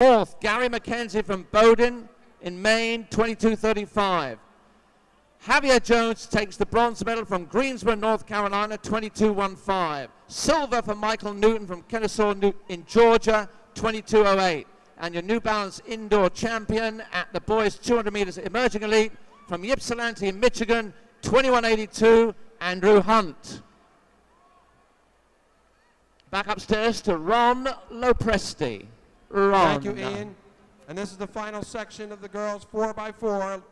Fourth, Gary McKenzie from Bowdoin in Maine, 22.35. Javier Jones takes the bronze medal from Greensboro, North Carolina, 22.15. Silver for Michael Newton from Kennesaw in Georgia, 22.08. And your New Balance indoor champion at the boys 200 meters emerging elite from Ypsilanti in Michigan, 21.82, Andrew Hunt. Back upstairs to Ron Lopresti. Thank you, Ian. And this is the final section of the girls 4x4